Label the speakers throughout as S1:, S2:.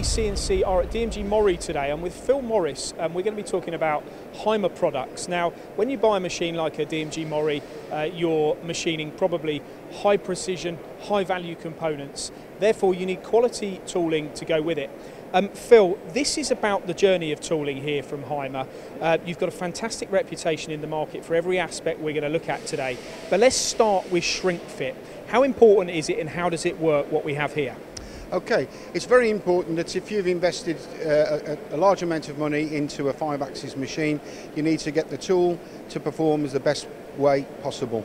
S1: CNC are at DMG Mori today. I'm with Phil Morris and we're going to be talking about Haimer products. Now, when you buy a machine like a DMG Mori, uh, you're machining probably high precision, high value components. Therefore, you need quality tooling to go with it. Um, Phil, this is about the journey of tooling here from Haimer. Uh, you've got a fantastic reputation in the market for every aspect we're going to look at today. But let's start with shrink fit. How important is it and how does it work, what we have here?
S2: Okay, it's very important that if you've invested uh, a, a, large amount of money into a five axis machine, you need to get the tool to perform as the best way possible.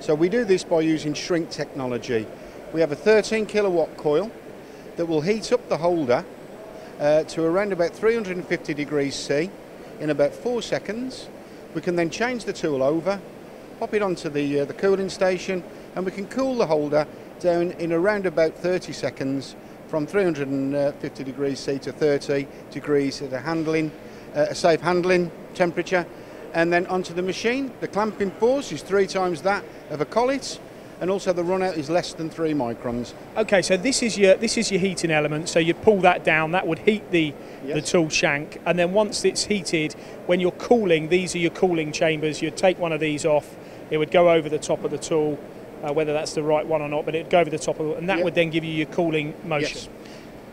S2: So we do this by using shrink technology. We have a 13 kilowatt coil that will heat up the holder uh, to around about 350 degrees C in about four seconds. We can then change the tool over, pop it onto the, uh, the cooling station, and we can cool the holder down in around about 30 seconds from 350 degrees C to 30 degrees at a handling, uh, a safe handling temperature, and then onto the machine. The clamping force is three times that of a collet, and also the run out is less than three microns.
S1: Okay, so this is your this is your heating element. So you pull that down, that would heat the yes. the tool shank, and then once it's heated, when you're cooling, these are your cooling chambers. You'd take one of these off, it would go over the top of the tool uh, whether that's the right one or not, but it'd go over the top of it, and that yep. would then give you your cooling motion. Yes.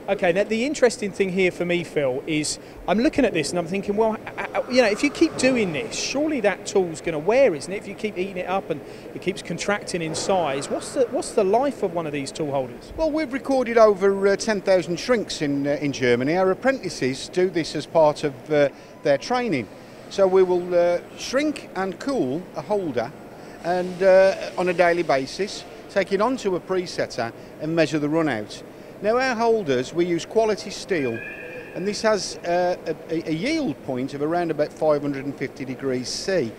S1: Okay, now the interesting thing here for me, Phil, is I'm looking at this and I'm thinking, well, you know, if you keep doing this, surely that tool's going to wear, isn't it? If you keep eating it up and it keeps contracting in size, what's the what's the life of one of these tool holders?
S2: Well, we've recorded over uh, 10,000 shrinks in uh, in Germany. Our apprentices do this as part of uh, their training. So we will uh, shrink and cool a holder and uh, on a daily basis, take it onto a presetter and measure the run out. Now our holders, we use quality steel and this has uh, a, a, yield point of around about 550 degrees C.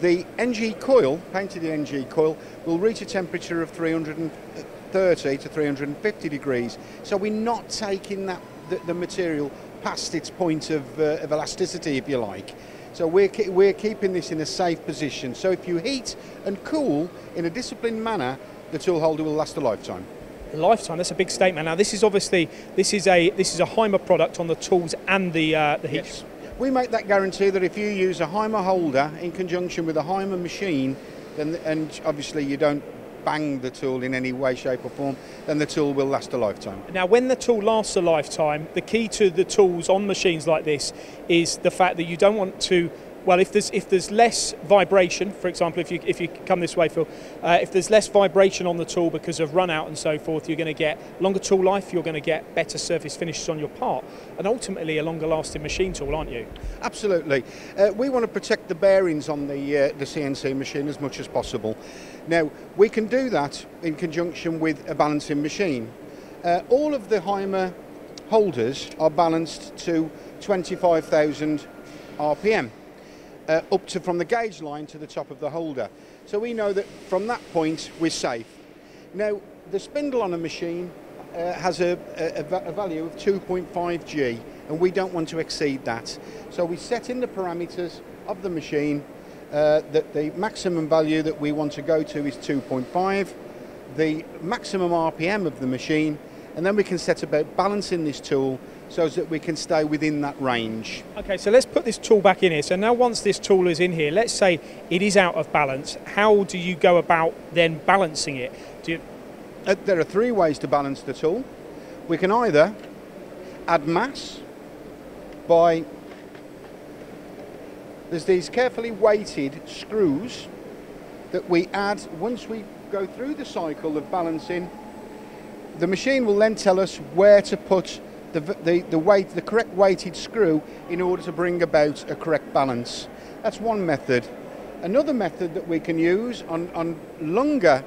S2: The NG coil, painted NG coil, will reach a temperature of 330 to 350 degrees. So we're not taking that the, the material past its point of, uh, of elasticity, if you like. So we're, we're keeping this in a safe position. So if you heat and cool in a disciplined manner, the tool holder will last a lifetime.
S1: Lifetime. That's a big statement. Now, this is obviously this is a this is a Haimer product on the tools and the uh, the heat. Yes.
S2: We make that guarantee that if you use a Haimer holder in conjunction with a Haimer machine, then and obviously you don't bang the tool in any way, shape or form, then the tool will last a lifetime.
S1: Now when the tool lasts a lifetime, the key to the tools on machines like this is the fact that you don't want to well, if there's if there's less vibration, for example, if you if you come this way, Phil, uh, if there's less vibration on the tool because of run out and so forth, you're going to get longer tool life. You're going to get better surface finishes on your part, and ultimately a longer lasting machine tool, aren't you?
S2: Absolutely. Uh, we want to protect the bearings on the uh, the CNC machine as much as possible. Now we can do that in conjunction with a balancing machine. Uh, all of the Haimer holders are balanced to 25,000 RPM uh, up to from the gauge line to the top of the holder. So we know that from that point we're safe. Now the spindle on a machine uh, has a, a, a, value of 2.5 G and we don't want to exceed that. So we set in the parameters of the machine uh, that the maximum value that we want to go to is 2.5, the maximum RPM of the machine, and then we can set about balancing this tool so that we can stay within that range.
S1: Okay, so let's put this tool back in here. So now once this tool is in here, let's say it is out of balance, how do you go about then balancing it?
S2: You... Uh, there are three ways to balance the tool. We can either add mass by, there's these carefully weighted screws that we add once we go through the cycle of balancing. The machine will then tell us where to put the, the, the, weight, the correct weighted screw in order to bring about a correct balance. That's one method. Another method that we can use on, on longer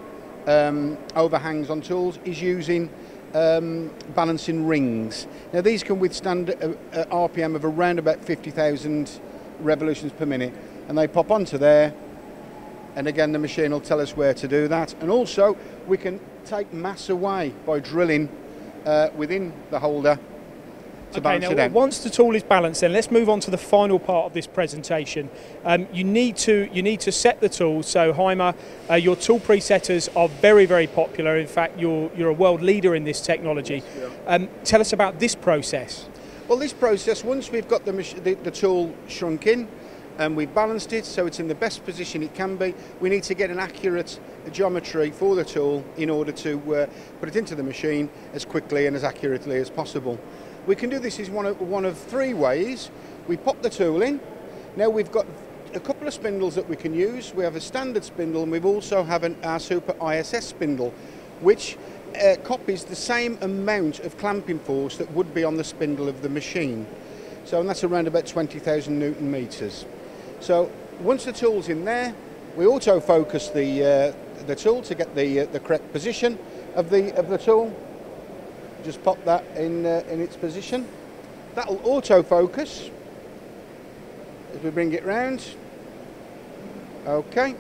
S2: um, overhangs on tools is using um, balancing rings. Now these can withstand a, a RPM of around about 50,000 revolutions per minute and they pop onto there and again the machine will tell us where to do that and also we can take mass away by drilling uh, within the holder to balance
S1: now,
S2: it out.
S1: Once the tool is balanced, then let's move on to the final part of this presentation. Um, you need to you need to set the tool. So Haimer, uh, your tool presetters are very very popular. In fact, you're you're a world leader in this technology. Um, tell us about this process.
S2: Well, this process, once we've got the, the, the tool shrunk in and we've balanced it so it's in the best position it can be, we need to get an accurate geometry for the tool in order to uh, put it into the machine as quickly and as accurately as possible. We can do this in one of, one of three ways. We pop the tool in. Now we've got a couple of spindles that we can use. We have a standard spindle and we've also have an, our Super ISS spindle, which uh, copies the same amount of clamping force that would be on the spindle of the machine. So and that's around about 20,000 newton meters. So once the tool's in there, we autofocus the uh, the tool to get the uh, the correct position of the of the tool. Just pop that in uh, in its position. That'll autofocus as we bring it round. Okay.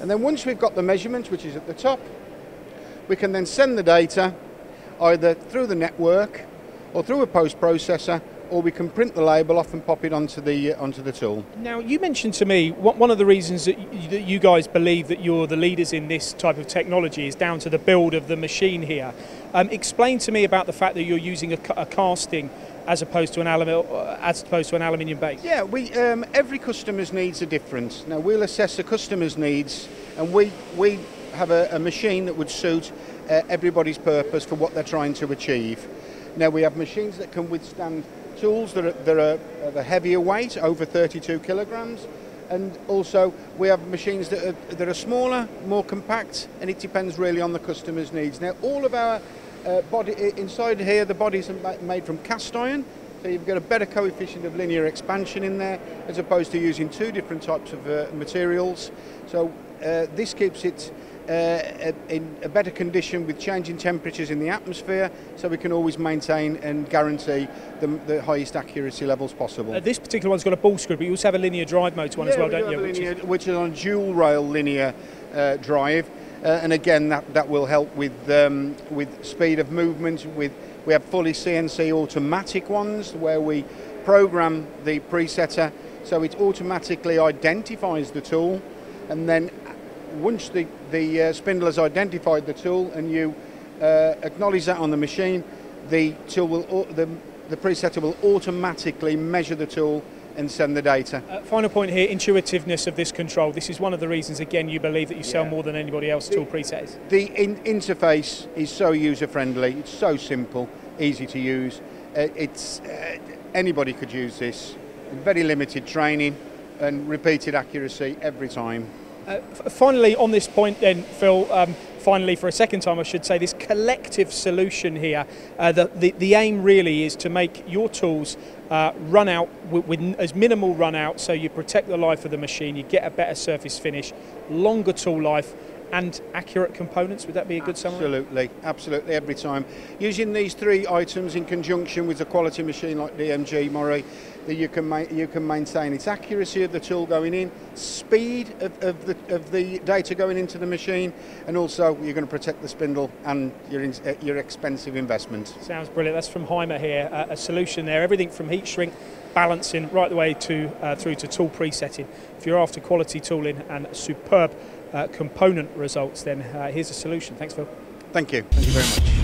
S2: And then once we've got the measurement, which is at the top, we can then send the data either through the network or through a post processor or we can print the label off and pop it onto the uh, onto the tool.
S1: Now, you mentioned to me one one of the reasons that you, that you guys believe that you're the leaders in this type of technology is down to the build of the machine here. Um, explain to me about the fact that you're using a, a casting as opposed to an alum- uh, as opposed to an aluminium base.
S2: Yeah, we um, every customer's needs are different. Now we'll assess the customer's needs, and we we have a, a machine that would suit uh, everybody's purpose for what they're trying to achieve. Now we have machines that can withstand tools that are, that are of a heavier weight, over 32 kilograms, and also we have machines that are, that are smaller, more compact, and it depends really on the customer's needs. Now all of our uh, body inside here, the bodies are made from cast iron, so you've got a better coefficient of linear expansion in there, as opposed to using two different types of uh, materials. So uh, this keeps it uh, in a better condition with changing temperatures in the atmosphere, so we can always maintain and guarantee the, the highest accuracy levels possible.
S1: Uh, this particular one's got a ball screw, but you also have a linear drive motor one as well,
S2: we do
S1: don't you?
S2: a
S1: Which is-
S2: linear- which is on dual rail linear uh, drive, uh, and again that, that will help with um, with speed of movement. With we have fully CNC automatic ones where we program the presetter so it automatically identifies the tool, and then once the the uh, spindle has identified the tool and you uh, acknowledge that on the machine, the tool will the the presetter will automatically measure the tool and send the data.
S1: Uh, final point here, intuitiveness of this control. This is one of the reasons, again, you believe that you sell
S2: Yeah.
S1: more than anybody else tool presets.
S2: The in- interface is so user friendly. It's so simple, easy to use. Uh, it's uh, anybody could use this. Very limited training and repeated accuracy every time.
S1: Uh, finally, on this point, then, Phil, um, finally, for a second time, I should say, this collective solution here, uh, the, the, the aim really is to make your tools uh, run out with, with as minimal run out so you protect the life of the machine, you get a better surface finish, longer tool life, and accurate components. Would that be a good summary?
S2: Absolutely, absolutely every time. Using these three items in conjunction with a quality machine like DMG Mori, that you can you can maintain its accuracy of the tool going in, speed of, of the of the data going into the machine, and also you're going to protect the spindle and your in- uh, your expensive investment.
S1: Sounds brilliant. That's from Haimer here. Uh, a solution there. Everything from heat shrink, balancing, right the way to uh, through to tool presetting. If you're after quality tooling and superb component results, then uh, here's a solution. Thanks, Phil.
S2: Thank you. Thank you very much.